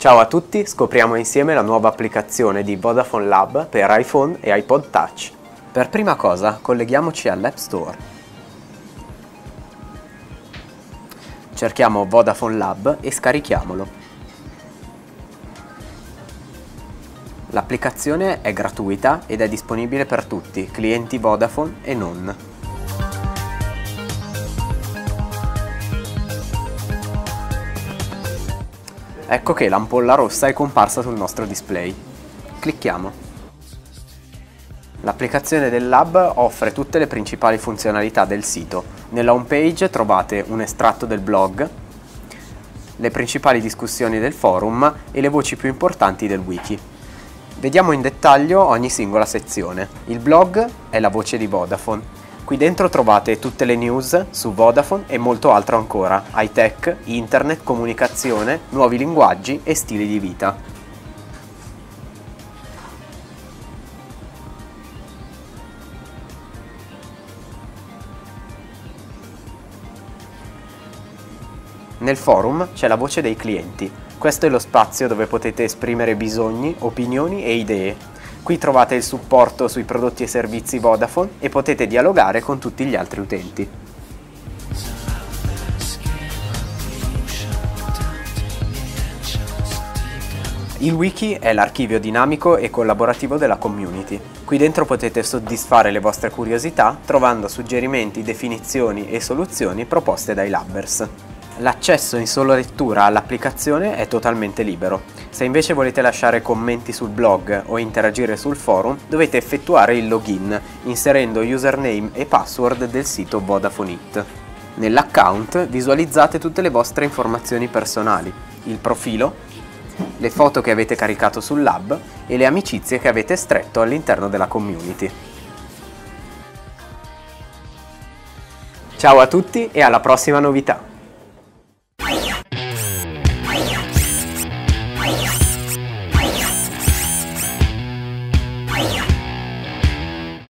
Ciao a tutti, scopriamo insieme la nuova applicazione di Vodafone Lab per iPhone e iPod Touch. Per prima cosa, colleghiamoci all'App Store. Cerchiamo Vodafone Lab e scarichiamolo. L'applicazione è gratuita ed è disponibile per tutti, clienti Vodafone e non. Ecco che l'ampolla rossa è comparsa sul nostro display. Clicchiamo. L'applicazione del Lab offre tutte le principali funzionalità del sito. Nella home page trovate un estratto del blog, le principali discussioni del forum e le voci più importanti del wiki. Vediamo in dettaglio ogni singola sezione. Il blog è la voce di Vodafone, Qui dentro trovate tutte le news su Vodafone e molto altro ancora, high tech, internet, comunicazione, nuovi linguaggi e stili di vita. Nel forum c'è la voce dei clienti. Questo è lo spazio dove potete esprimere bisogni, opinioni e idee Qui trovate il supporto sui prodotti e servizi Vodafone e potete dialogare con tutti gli altri utenti. Il wiki è l'archivio dinamico e collaborativo della community. Qui dentro potete soddisfare le vostre curiosità trovando suggerimenti, definizioni e soluzioni proposte dai labbers. L'accesso in solo lettura all'applicazione è totalmente libero. Se invece volete lasciare commenti sul blog o interagire sul forum, dovete effettuare il login inserendo username e password del sito Vodafone It. Nell'account visualizzate tutte le vostre informazioni personali, il profilo, le foto che avete caricato sul lab e le amicizie che avete stretto all'interno della community. Ciao a tutti e alla prossima novità!